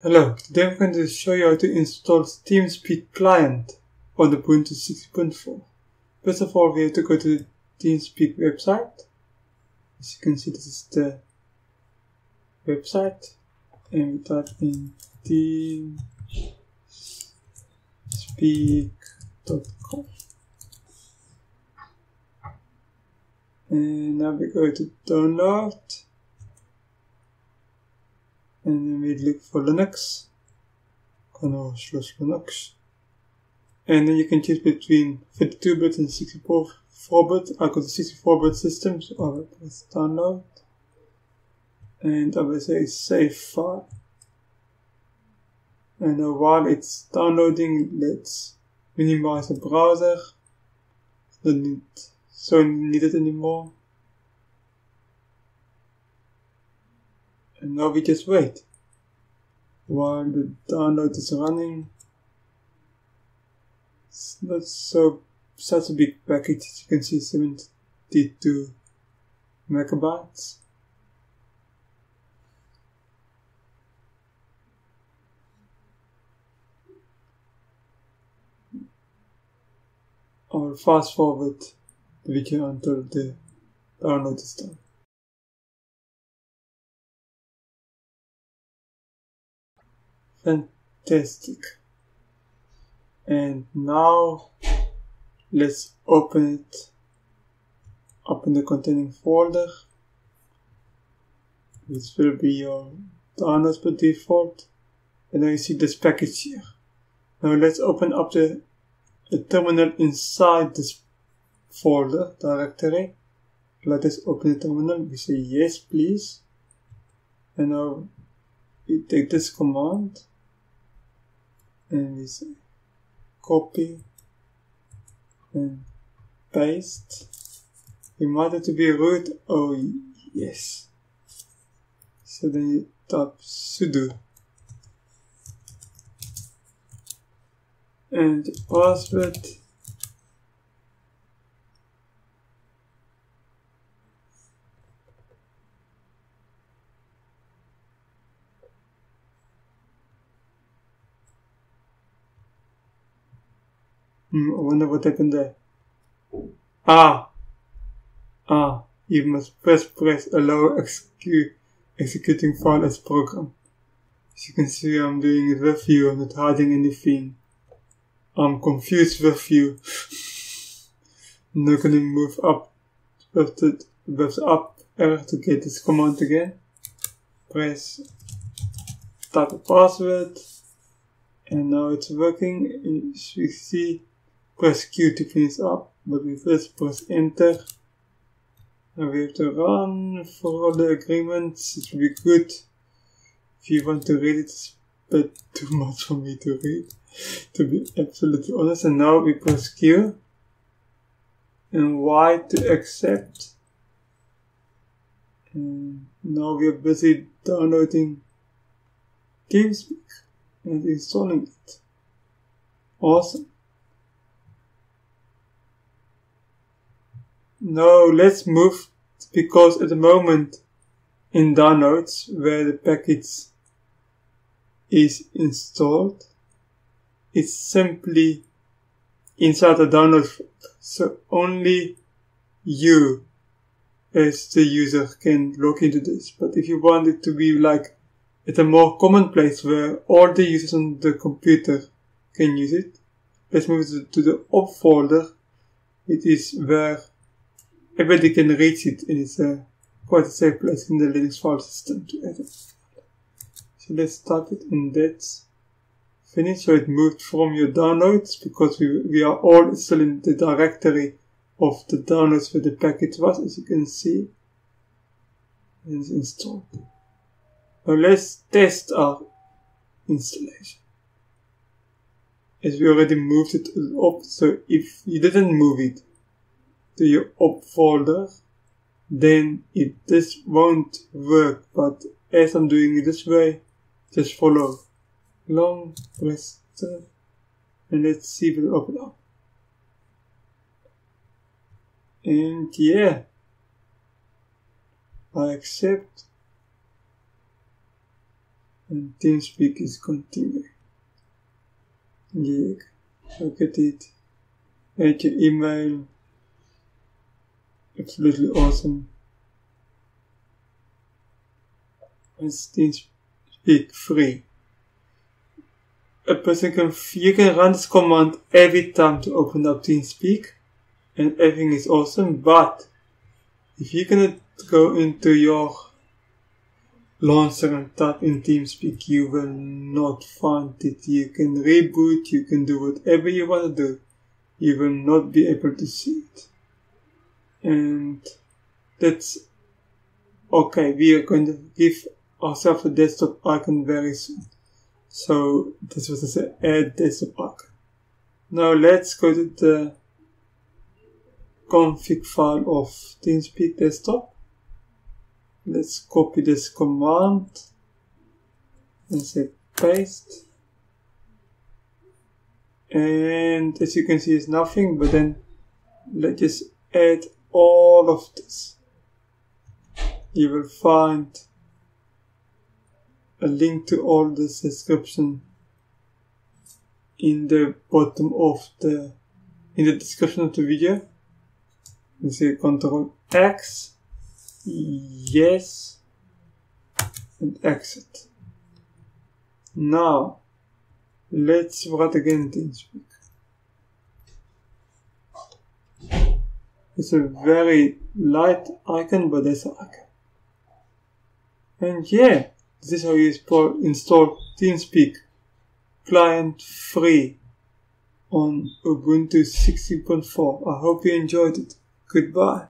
Hello, today I'm going to show you how to install TeamSpeak client on Ubuntu 6.4. First of all, we have to go to the TeamSpeak website. As you can see, this is the website. And we type in teamspeak.com. And now we go to download and then we look for Linux. Kernel slash Linux. And then you can choose between 32-bit and 64-bit I got the 64-bit system so I will press download. And I will say save file. And uh, while it's downloading let's minimize the browser. Not need needed anymore and now we just wait. While the download is running it's not so such a big package as you can see 72 megabytes. I'll fast forward the video until the download is done fantastic. And now let's open it open the containing folder. This will be your downloads by default. And then you see this package here. Now let's open up the, the terminal inside this folder directory. Let us open the terminal. We say yes please. And now we take this command and we say copy and paste we want it to be root. Oh yes. So then you type sudo. And password wonder what happened there. Ah! Ah, you must first press allow execute, executing file as program. As you can see, I'm doing it with you, I'm not hiding anything. I'm confused with you. I'm not gonna move up with the, with the up arrow to get this command again. Press type a password and now it's working. As you see, press Q to finish up, but we first press enter. And we have to run for all the agreements. It will be good if you want to read it. But too much for me to read, to be absolutely honest. And now we press Q and Y to accept. And now we are busy downloading TeamSpeak and installing it. Awesome. No, let's move because at the moment in downloads where the package is installed, it's simply inside the download. So only you as the user can log into this. But if you want it to be like at a more common place where all the users on the computer can use it, let's move to the opt folder. It is where everybody can reach it and it's a quite a safe place in the Linux file system to edit. So let's start it and that's finished. So it moved from your downloads because we, we are all still in the directory of the downloads where the package was as you can see. And it's installed. Now let's test our installation. As we already moved it up, so if you didn't move it, to your opt folder, then it this won't work. But as I'm doing it this way, just follow long press and let's see if it open up. And yeah, I accept. and TeamSpeak is continuing. Yeah, look at it. Make your email. Absolutely awesome. It's TeamSpeak free. A person can, you can run this command every time to open up TeamSpeak and everything is awesome, but if you're gonna go into your launcher and tap in TeamSpeak, you will not find it. You can reboot, you can do whatever you want to do. You will not be able to see it. And that's okay. We are going to give ourselves a desktop icon very soon. So this was an add desktop icon. Now let's go to the config file of TeamSpeak desktop. Let's copy this command and say paste. And as you can see, it's nothing, but then let's just add all of this. You will find a link to all this description in the bottom of the in the description of the video you see control X yes and exit now let's write again TeamSpeak it's a very light icon but that's an icon and yeah this is how you install TeamSpeak client free on Ubuntu 16.4. I hope you enjoyed it. Goodbye.